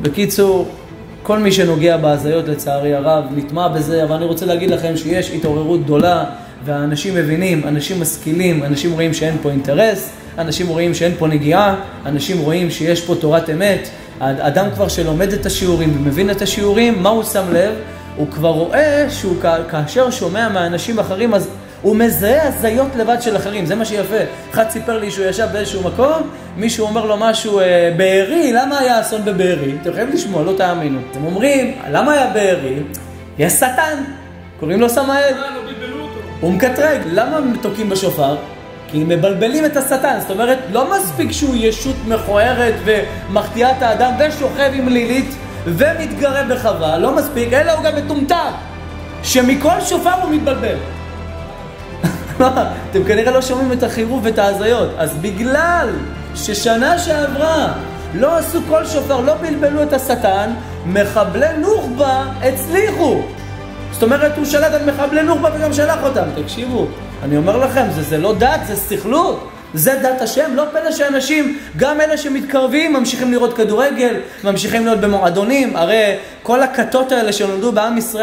בקיצור, כל מי שנוגע בהזיות לצערי הרב נטמע בזה, אבל אני רוצה להגיד לכם שיש התעוררות גדולה והאנשים מבינים, אנשים משכילים, אנשים רואים שאין פה אינטרס, אנשים רואים שאין פה נגיעה, אנשים רואים שיש פה תורת אמת. האדם כבר שלומד את השיעורים ומבין את השיעורים, מה הוא שם לב? הוא כבר רואה שהוא כאשר שומע מאנשים אחרים, אז הוא מזהה הזיות לבד של אחרים, זה מה שיפה. אחד סיפר לי שהוא ישב באיזשהו מקום, מישהו אומר לו משהו, אה, בארי, למה היה אסון בבארי? אתם יכולים לשמוע, לא תאמינו. אתם אומרים, למה היה בארי? יש שטן, קוראים לו סמאל. הוא מקטרג, למה הם תוקעים בשופר? כי הם מבלבלים את השטן, זאת אומרת, לא מספיק שהוא ישות מכוערת ומחטיאה את האדם ושוכב עם לילית ומתגרה בחווה, לא מספיק, אלא הוא גם מטומטם, שמכל שופר הוא מתבלבל. אתם כנראה לא שומעים את החירוב ואת ההזיות. אז בגלל ששנה שעברה לא עשו כל שופר, לא בלבלו את השטן, מחבלי נוח'בה הצליחו. זאת אומרת, הוא שלט על מחבלי נוח'בה וגם שלח אותם. תקשיבו, אני אומר לכם, זה, זה לא דת, זה סכלות. זה דת השם, לא פלא שאנשים, גם אלה שמתקרבים, ממשיכים לראות כדורגל, ממשיכים להיות במועדונים, הרי כל הכתות האלה שנולדו בעם ישראל